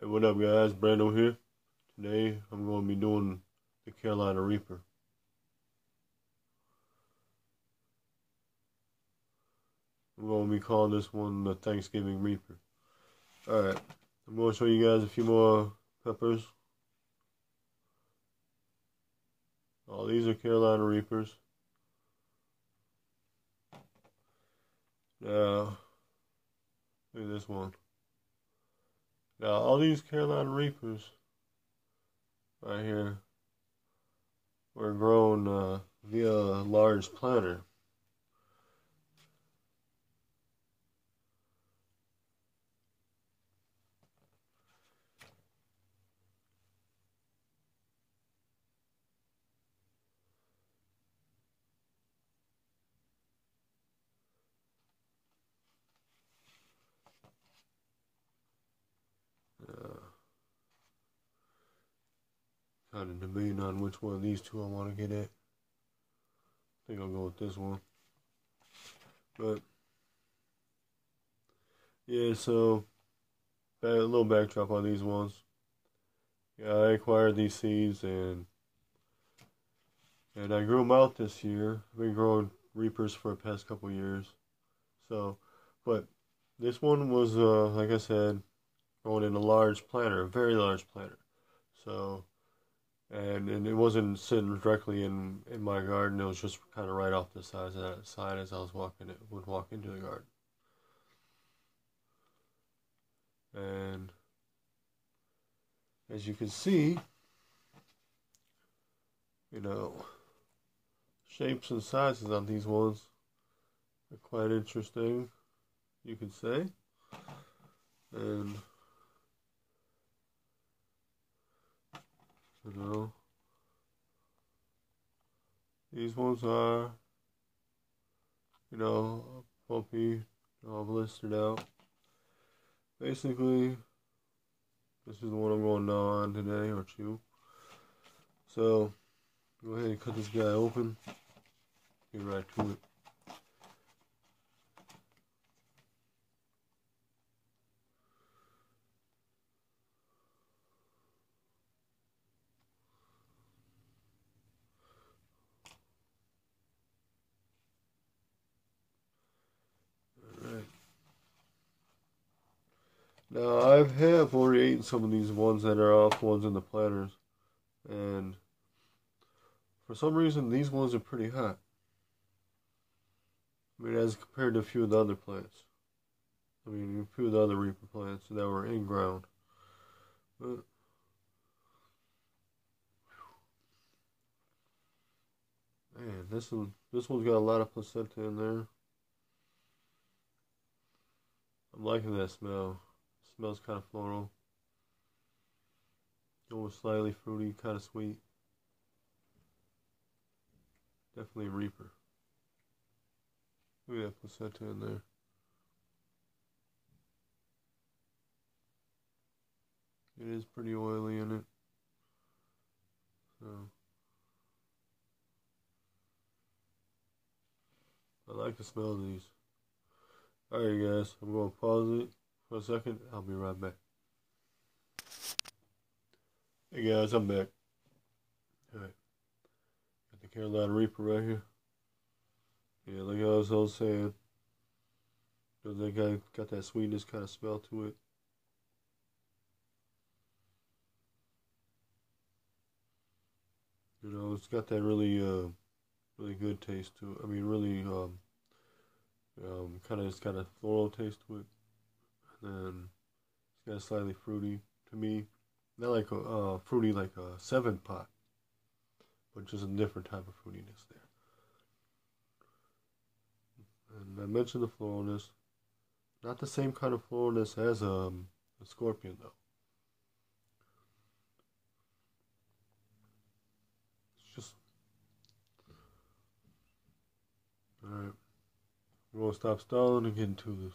Hey, what up, guys? Brando here. Today, I'm going to be doing the Carolina Reaper. I'm going to be calling this one the Thanksgiving Reaper. Alright, I'm going to show you guys a few more peppers. All these are Carolina Reapers. Now, look at this one. Now, all these Carolina Reapers right here were grown uh, via a large planter. Kind of debating on which one of these two I want to get at. I think I'll go with this one. But yeah, so a little backdrop on these ones. Yeah, I acquired these seeds and and I grew them out this year. I've been growing reapers for the past couple years. So, but this one was uh, like I said, growing in a large planter, a very large planter. So and and it wasn't sitting directly in in my garden. It was just kind of right off the side of that side as I was walking it would walk into the garden. And as you can see, you know, shapes and sizes on these ones are quite interesting, you could say. And You know, these ones are, you know, pumpy, all blistered out. Basically, this is the one I'm going on today, or chew. So, go ahead and cut this guy open. Get right to it. Now I have already eaten some of these ones that are off ones in the planters, and for some reason these ones are pretty hot. I mean, as compared to a few of the other plants. I mean, a few of the other reaper plants that were in ground. But, man, this one, this one's got a lot of placenta in there. I'm liking that smell. Smells kind of floral. Almost slightly fruity, kind of sweet. Definitely a Reaper. Look at that placenta in there. It is pretty oily in it. So I like the smell of these. Alright guys, I'm gonna pause it for a second. I'll be right back. Hey guys, I'm back. Alright. Got the Carolina Reaper right here. Yeah, like I was, I was saying. That guy got that sweetness kind of smell to it? You know, it's got that really, uh, really good taste to it. I mean, really, um, um, kind of, it's got a floral taste to it and it's got a slightly fruity to me. Not like a uh, fruity like a seven pot, but just a different type of fruitiness there. And I mentioned the floralness. Not the same kind of floralness as um, a scorpion though. It's just alright. We're gonna stop stalling and get into this.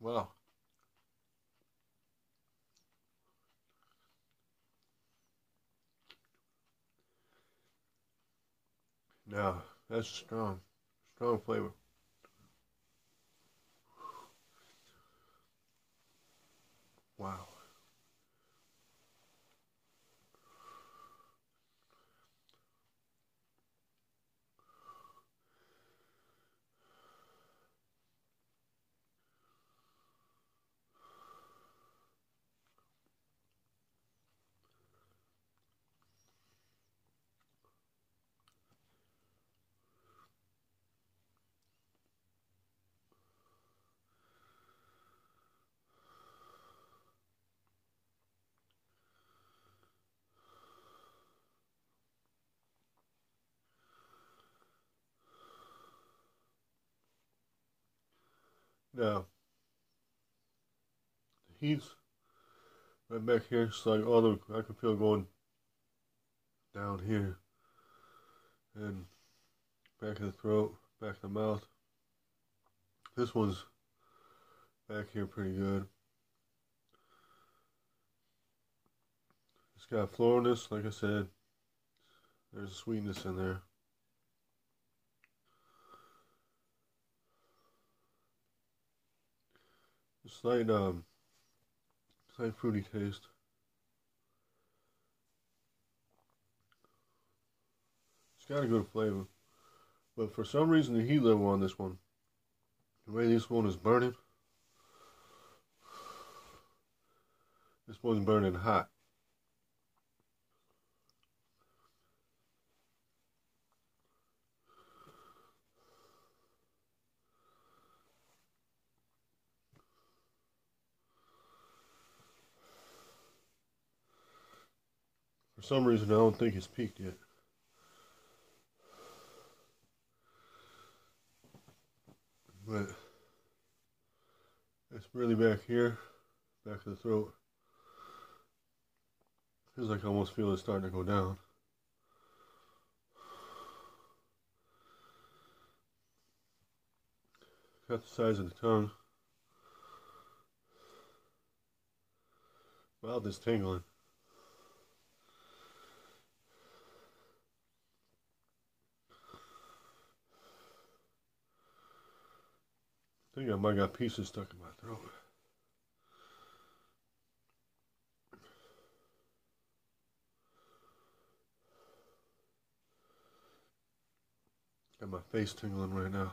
Wow. Now, that's strong. Strong flavor. Wow. Now, the heat's right back here. It's like all the I can feel going down here and back of the throat, back of the mouth. This one's back here pretty good. It's got floralness, like I said. There's sweetness in there. Slight um slight fruity taste. It's got a good flavor. But for some reason the heat level on this one, the way this one is burning, this one's burning hot. Some reason, I don't think it's peaked yet. But it's really back here, back of the throat. Feels like I almost feel it starting to go down. Got the size of the tongue. Wow, this tingling. I think I might got pieces stuck in my throat. Got my face tingling right now.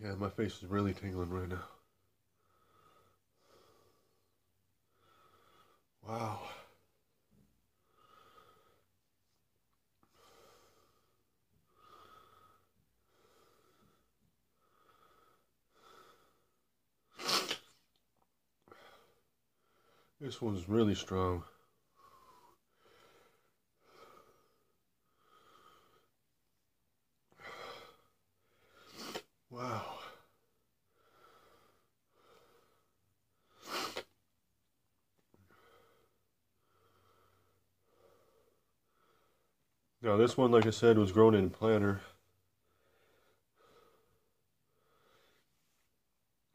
Yeah, my face is really tingling right now. Wow. This one's really strong. Wow. Now this one, like I said, was grown in a planter.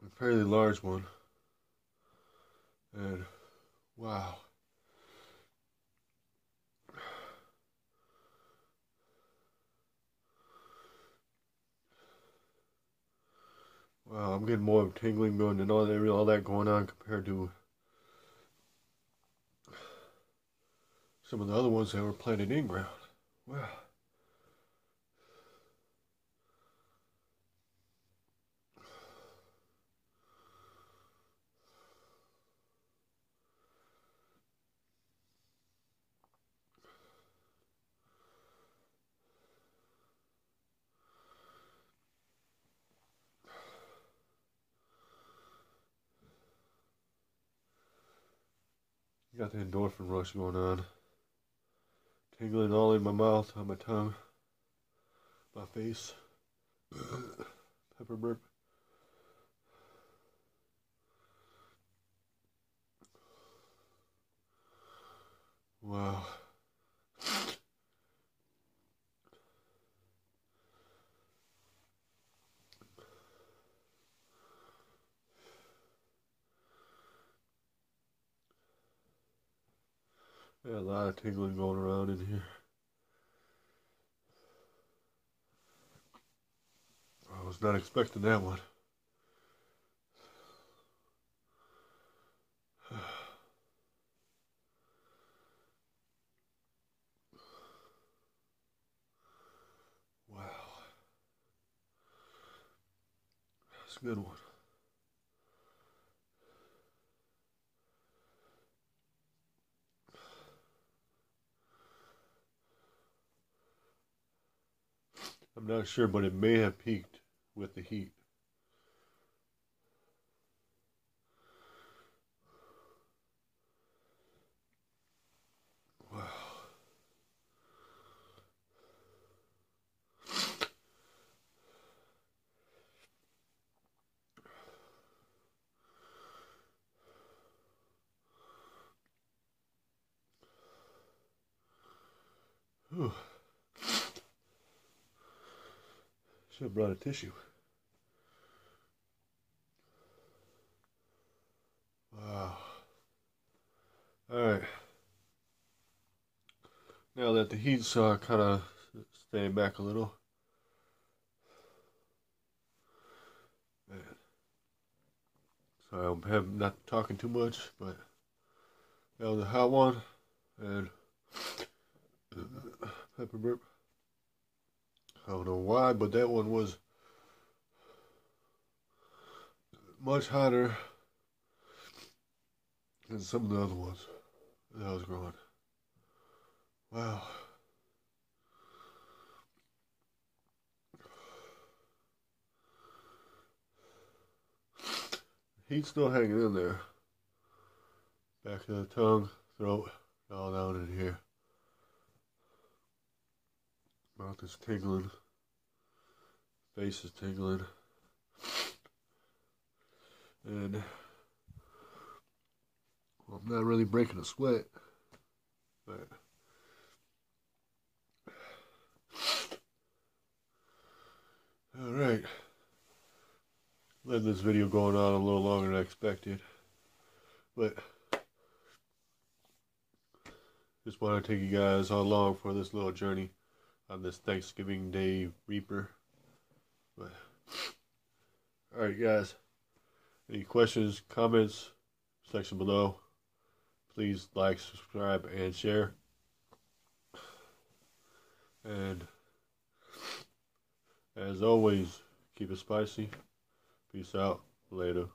A fairly large one. And wow. Wow, I'm getting more of tingling going and all that, all that going on compared to some of the other ones that were planted in ground. Well. Got the endorphin rush going on tingling all in my mouth, on my tongue, my face. Pepper burp. Wow. Yeah, a lot of tingling going around in here. I was not expecting that one. Wow. That's a good one. I'm not sure, but it may have peaked with the heat. Wow. Whew. Should have brought a tissue. Wow. All right. Now that the heat's uh, kind of staying back a little. Man. Sorry, I'm not talking too much, but that was a hot one. And pepper burp. I don't know why, but that one was much hotter than some of the other ones that I was growing. Wow. Heat's still hanging in there. Back of the tongue, throat, all down in here. Mouth is tingling. Face is tingling. And well, I'm not really breaking a sweat, but all right. Let this video going on a little longer than I expected, but just want to take you guys along for this little journey on this Thanksgiving Day Reaper. But all right, guys. Any questions, comments, section below. Please like, subscribe, and share. And as always, keep it spicy. Peace out. Later.